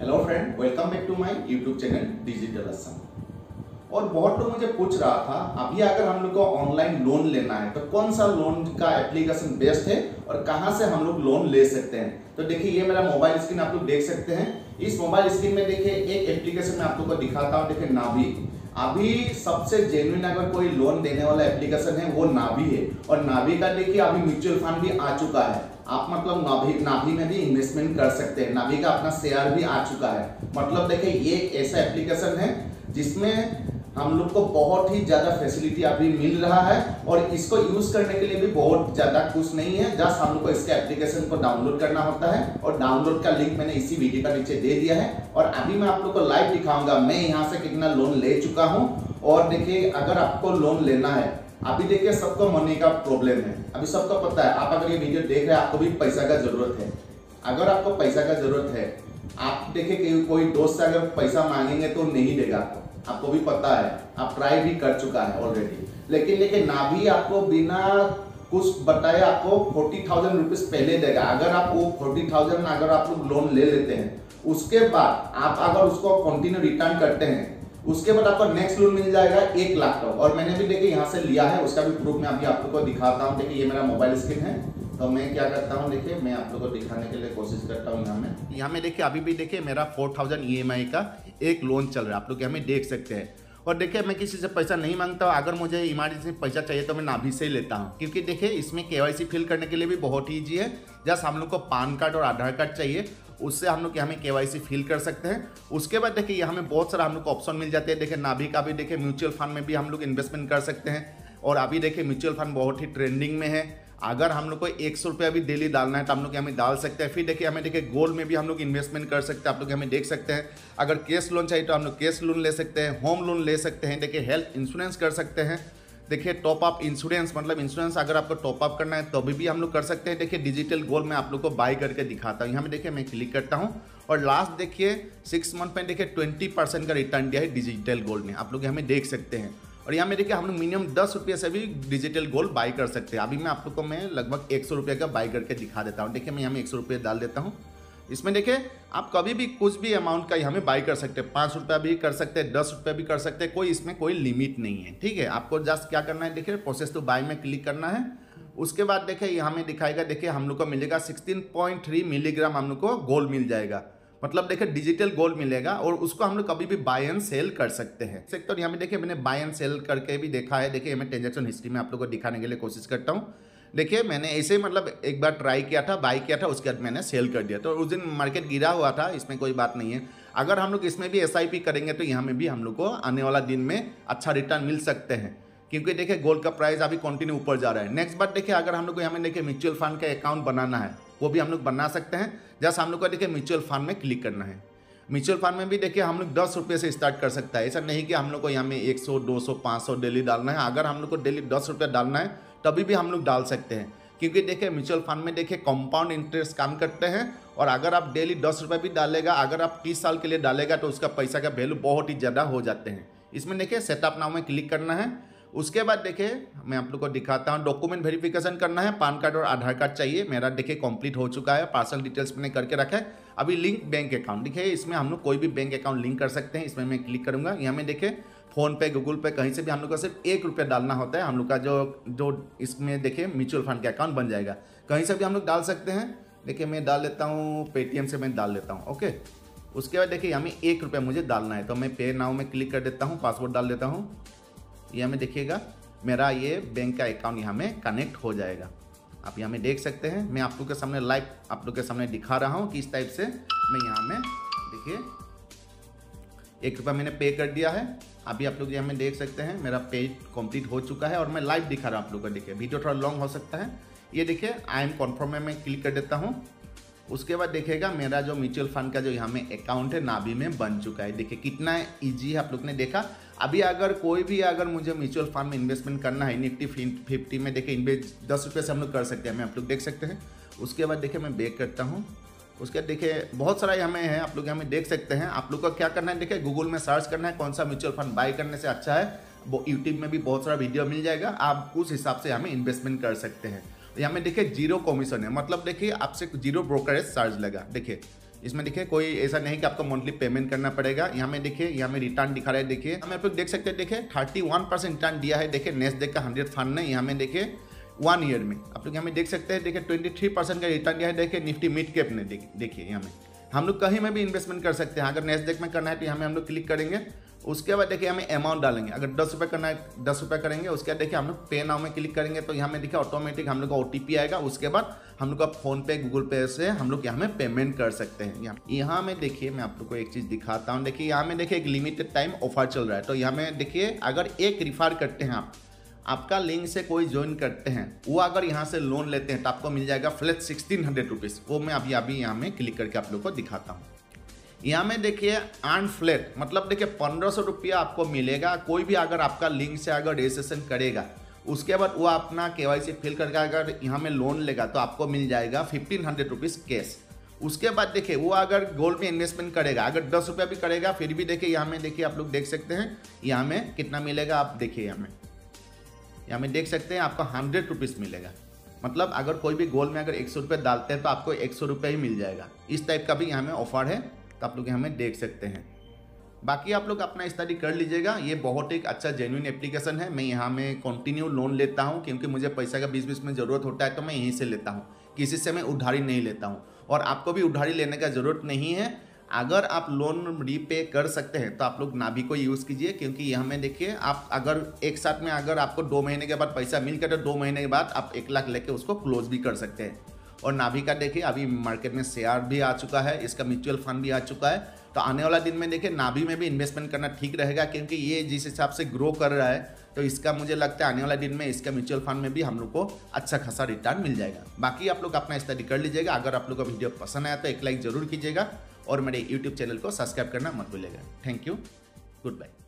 Hello friend welcome back to my YouTube channel digital Assam और बहुत लोग मुझे पूछ रहा था, अभी अगर हम लोग को ऑनलाइन लोन लेना है तो कौन सा लोन का एप्लीकेशन बेस्ट है और कहाँ से हम लोग लोन ले सकते हैं? तो देखिए, ये मेरा मोबाइल स्क्रीन आप लोग देख सकते हैं। इस मोबाइल स्क्रीन में देखिए, एक एप्लीकेशन मैं आप लोग को दिखाता हूँ। देखिए नाभी अभी सबसे जेन्युन अगर कोई लोन देने वाला एप्लीकेशन है, वो नाभी है। और नाभी का देखिए, अभी म्यूचुअल फंड भी आ चुका है। आप मतलब नाभी नाभी में भी इन्वेस्टमेंट कर सकते हैं। नाभी का अपना शेयर भी आ चुका है। मतलब देखिए, ये ऐसा एप्लीकेशन है जिसमें हम लोग को बहुत ही ज़्यादा फैसिलिटी अभी मिल रहा है और इसको यूज़ करने के लिए भी बहुत ज़्यादा कुछ नहीं है। जस्ट हम लोग को इसके एप्लीकेशन को डाउनलोड करना होता है और डाउनलोड का लिंक मैंने इसी वीडियो का नीचे दे दिया है। और अभी मैं आप लोग को लाइव दिखाऊँगा। मैं यहाँ से कितना लोन ले चुका हूँ। और देखिए, अगर आपको लोन लेना है, अभी देखिए सबको मनी का प्रॉब्लम है। अभी सबको पता है, आप अगर ये वीडियो देख रहे हैं, आपको भी पैसा का ज़रूरत है। अगर आपको पैसा का ज़रूरत है, आप देखिए कोई दोस्त से अगर पैसा मांगेंगे तो नहीं देगा आपको। आपको भी पता है, आप ट्राई भी कर चुका है ऑलरेडी लेकिन लेकिन ना भी आपको बिना कुछ बताए आपको फोर्टी थाउज़ेंड रुपीज़ पहले देगा। अगर आप वो फोर्टी थाउज़ेंड अगर आप लोग लोन ले लेते हैं, उसके बाद आप अगर उसको कंटिन्यू रिटर्न करते हैं, उसके बाद आपको नेक्स्ट लोन मिल जाएगा एक लाख का। और मैंने भी देखिए यहाँ से लिया है, उसका भी प्रूफ मैं अभी आप लोग को दिखाता हूँ। देखिए, ये मेरा मोबाइल स्क्रीन है। तो मैं क्या करता हूँ, देखिए, मैं आप लोगों को दिखाने के लिए कोशिश करता हूँ यहाँ में। यहाँ में देखिए, अभी भी देखिए, मेरा फोर थाउज़ेंड ई का एक लोन चल रहा है। आप लोग यहाँ में देख सकते हैं। और देखिए, मैं किसी से पैसा नहीं माँगता हूँ। अगर मुझे इमरजेंसी पैसा चाहिए तो मैं नाभी से ही लेता हूँ। क्योंकि देखिए, इसमें के फिल करने के लिए भी बहुत ईजी है। जस्ट हम लोग को पान कार्ड और आधार कार्ड चाहिए, उससे हम लोग यहाँ में के फिल कर सकते हैं। उसके बाद देखिए, यहाँ में बहुत सारा हम लोग को ऑप्शन मिल जाते हैं। देखिए, नाभी का भी, देखिए म्यूचुअल फंड में भी हम लोग इन्वेस्टमेंट कर सकते हैं। और अभी देखिए म्यूचुअल फंड बहुत ही ट्रेंडिंग में है। अगर हम लोग को एक सौ रुपया भी डेली डालना है तो हम लोग हमें डाल सकते हैं। फिर देखिए हमें देखिए गोल्ड में भी हम लोग इन्वेस्टमेंट कर सकते हैं। आप लोग हमें देख सकते हैं। अगर कैश लोन चाहिए तो हम लोग कैश लोन ले सकते हैं होम लोन ले सकते हैं। देखिए हेल्थ इंश्योरेंस कर सकते हैं। देखिए टॉप अप इंश्योरेंस मतलब इंश्योरेंस अगर आपको टॉप अप करना है तो भी, भी हम लोग कर सकते हैं। देखिए डिजिटल गोल्ड मैं आप लोग को बाय करके दिखाता हूँ। यहाँ में देखिए मैं क्लिक करता हूँ। और लास्ट देखिए सिक्स मंथ में देखिए ट्वेंटी परसेंट का रिटर्न दिया है डिजिटल गोल्ड ने। आप लोग यहाँ में देख सकते हैं। और यहाँ में देखिए हम लोग मिनिमम दस रुपये से भी डिजिटल गोल्ड बाई कर सकते हैं। अभी मैं आप लोग को मैं लगभग एक सौ रुपये का बाई करके दिखा देता हूँ। देखिए, मैं यहाँ में एक सौ रुपये डाल देता हूँ। इसमें देखिए, आप कभी भी कुछ भी अमाउंट का हमें बाई कर सकते हैं। पाँच रुपया भी कर सकते हैं, दस रुपया भी कर सकते हैं। कोई इसमें कोई लिमिट नहीं है, ठीक है? आपको जस्ट क्या करना है, देखिए प्रोसेस टू बाई में क्लिक करना है। उसके बाद देखिए, यहाँ में दिखाएगा, देखिए, हम लोग को मिलेगा सिक्सटीन पॉइंट थ्री मिलीग्राम हम लोग को गोल्ड मिल जाएगा। मतलब देखिए डिजिटल गोल्ड मिलेगा और उसको हम लोग कभी भी बाय एंड सेल कर सकते हैं। सेक्टर यहाँ में देखिए मैंने बाय एंड सेल करके भी देखा है। देखिए मैं ट्रांजेक्शन हिस्ट्री में आप लोग को दिखाने के लिए कोशिश करता हूँ। देखिए मैंने ऐसे मतलब एक बार ट्राई किया था बाई किया था, उसके बाद मैंने सेल कर दिया। तो उस दिन मार्केट गिरा हुआ था, इसमें कोई बात नहीं है। अगर हम लोग इसमें भी एसआईपी करेंगे तो यहाँ में भी हम लोग को आने वाला दिन में अच्छा रिटर्न मिल सकते हैं। क्योंकि देखिए गोल्ड का प्राइस अभी कंटिन्यू ऊपर जा रहा है। नेक्स्ट बात देखिए अगर हम लोग को यहाँ में देखिए म्यूचुअल फंड का अकाउंट बनाना है वो भी हम लोग बना सकते हैं। जैसे हम लोग को देखिए म्यूचुअल फंड में क्लिक करना है। म्यूचुअल फंड में भी देखिए हम लोग दस रुपये से स्टार्ट कर सकता है। ऐसा नहीं कि हम लोग को यहाँ में एक सौ, दो सौ, पाँच सौ डेली डालना है। अगर हम लोग को डेली दस रुपये डालना है, तभी भी हम लोग डाल सकते हैं। क्योंकि देखिए म्यूचुअल फंड में देखिए कंपाउंड इंटरेस्ट काम करते हैं और अगर आप डेली दस रुपये भी डालेगा, अगर आप तीस साल के लिए डालेगा तो उसका पैसा का वैल्यू बहुत ही ज़्यादा हो जाते हैं। इसमें देखिए सेटअप नाव में क्लिक करना है। उसके बाद देखिए मैं आप लोग को दिखाता हूँ डॉक्यूमेंट वेरिफिकेशन करना है पान कार्ड और आधार कार्ड चाहिए। मेरा देखिए कंप्लीट हो चुका है पार्सल डिटेल्स मैंने करके रखा है। अभी लिंक बैंक अकाउंट देखिए, इसमें हम लोग कोई भी बैंक अकाउंट लिंक कर सकते हैं, इसमें मैं क्लिक करूँगा। यहाँ में देखिए फ़ोन पे गूगल पे, कहीं से भी हम लोग का सिर्फ़ एक रुपया डालना होता है, हम लोग का जो जो इसमें देखिए म्यूचुअल फंड का अकाउंट बन जाएगा। कहीं से भी हम लोग डाल सकते हैं। देखिए, मैं डाल लेता हूँ पेटीएम से मैं डाल लेता हूँ, ओके? उसके बाद देखिए, यहाँ में एक रुपया मुझे डालना है तो मैं पे नाउ में क्लिक कर देता हूँ पासवर्ड डाल देता हूँ। यहाँ में देखिएगा, मेरा ये बैंक का अकाउंट यहाँ में कनेक्ट हो जाएगा। आप यहाँ में देख सकते हैं, मैं आप लोग के सामने लाइव आप लोग के सामने दिखा रहा हूँ कि इस टाइप से मैं यहाँ में, देखिए, एक रुपया मैंने पे कर दिया है। अभी आप लोग यहाँ में देख सकते हैं, मेरा पे कंप्लीट हो चुका है और मैं लाइव दिखा रहा हूँ आप लोग को, देखिए वीडियो थोड़ा लॉन्ग हो सकता है। ये देखिए आई एम कॉन्फर्म में मैं क्लिक कर देता हूँ। उसके बाद देखेगा मेरा जो म्यूचुअल फंड का जो यहाँ में अकाउंट है, नाभी में बन चुका है। देखिए, कितना ईजी है, आप लोग ने देखा। अभी अगर कोई भी अगर मुझे म्यूचुअल फंड में इन्वेस्टमेंट करना है निफ्टी फिफ्टी में, देखिए इन्वेस्ट दस रुपये से हम लोग कर सकते हैं। मैं आप लोग देख सकते हैं। उसके बाद देखिए, मैं बेक करता हूँ। उसके बाद देखिए, बहुत सारा हमें है, आप लोग हमें देख सकते हैं। आप लोग का क्या करना है, देखिए गूगल में सर्च करना है, कौन सा म्यूचुअल फंड बाई करने से अच्छा है। वो यूट्यूब में भी बहुत सारा वीडियो मिल जाएगा। आप उस हिसाब से हमें इन्वेस्टमेंट कर सकते हैं। यहाँ में देखिए ज़ीरो कमीशन है। मतलब देखिए आपसे ज़ीरो ब्रोकरेज चार्ज लगा। देखिए, इसमें देखिए कोई ऐसा नहीं कि आपको मंथली पेमेंट करना पड़ेगा। यहाँ में देखिए, यहाँ में रिटर्न दिखा रहा है। देखिए, हम आप देख सकते हैं, देखिए थर्टी वन परसेंट रिटर्न दिया है। देखिए नेक्स्ट देख का हंड्रेड फंड ने यहाँ में देखिए वन ईयर में। आप लोग यहाँ में देख सकते हैं, देखिए ट्वेंटी थ्री परसेंट का रिटर्न दिया है। देखिए निफ्टी मिड कैप ने देखिए, यहाँ में। हम लोग कहीं में भी इन्वेस्टमेंट कर सकते हैं। अगर नेक्स्ट देख में करना है तो यहाँ में हम लोग क्लिक करेंगे। उसके बाद देखिए हमें अमाउंट डालेंगे। अगर दस रुपये करना है, दस रुपये करेंगे, उसके बाद देखिए हम लोग पे नाउ में क्लिक करेंगे तो यहाँ में देखिए ऑटोमेटिक हम लोग का ओ आएगा। उसके बाद हम लोग का फ़ोन पे गूगल पे से हम लोग यहाँ में पेमेंट कर सकते हैं। यहाँ यहाँ में देखिए मैं आप लोग को एक चीज़ दिखाता हूँ। देखिए यहाँ में देखिए एक लिमिटेड टाइम ऑफ़र चल रहा है। तो यहाँ में देखिए अगर एक रिफर करते हैं आप, आपका लिंक से कोई ज्वाइन करते हैं, वो अगर यहाँ से लोन लेते हैं तो आपको मिल जाएगा फ्लैट सिक्सटीन हंड्रेड रुपीज़ वो मैं अभी अभी यहाँ में क्लिक करके आप लोग को दिखाता हूँ। यहाँ में देखिए अर्न फ्लैट मतलब देखिए, पंद्रह सौ रुपया आपको मिलेगा, कोई भी अगर आपका लिंक से अगर रजिस्ट्रेशन करेगा, उसके बाद वो अपना के वाई फिल करके अगर यहाँ में लोन लेगा तो आपको मिल जाएगा फिफ्टीन हंड्रेड रुपीज़ कैश उसके बाद देखिए, वो अगर गोल्ड में इन्वेस्टमेंट करेगा, अगर दस रुपया भी करेगा, फिर भी देखिए, यहाँ में देखिए, आप लोग देख सकते हैं, यहाँ में कितना मिलेगा, आप देखिए यहाँ में। यहाँ में देख सकते हैं, आपको हंड्रेड रुपीज़ मिलेगा। मतलब अगर कोई भी गोल्ड में अगर एक सौ रुपये डालते हैं तो आपको एक सौ रुपये ही मिल जाएगा। इस टाइप का भी यहाँ में ऑफ़र है। तो आप लोग यहाँ में देख सकते हैं। बाकी आप लोग अपना स्टडी कर लीजिएगा। ये बहुत एक अच्छा जेन्यून एप्लीकेशन है। मैं यहाँ में कंटिन्यू लोन लेता हूँ, क्योंकि मुझे पैसा का बीच बीच में ज़रूरत होता है तो मैं यहीं से लेता हूँ। किसी से मैं उधारी नहीं लेता हूँ। और आपको भी उधारी लेने का ज़रूरत नहीं है। अगर आप लोन रीपे कर सकते हैं तो आप लोग नाभी को यूज़ कीजिए, क्योंकि यहाँ में देखिए, आप अगर एक साथ में अगर आपको दो महीने के बाद पैसा मिल गया तो दो महीने के बाद आप एक लाख लेके उसको क्लोज भी कर सकते हैं। और नाभी का देखिए, अभी मार्केट में शेयर भी आ चुका है, इसका म्यूचुअल फंड भी आ चुका है। तो आने वाला दिन में देखिए, नाभी में भी इन्वेस्टमेंट करना ठीक रहेगा, क्योंकि ये जिस हिसाब से ग्रो कर रहा है तो इसका मुझे लगता है आने वाला दिन में इसका म्यूचुअल फंड में भी हम लोग को अच्छा खासा रिटर्न मिल जाएगा। बाकी आप लोग अपना स्टडी कर लीजिएगा, अगर आप लोग का वीडियो पसंद आया तो एक लाइक ज़रूर कीजिएगा, और मेरे यूट्यूब चैनल को सब्सक्राइब करना मत भूलिएगा। Thank you good bye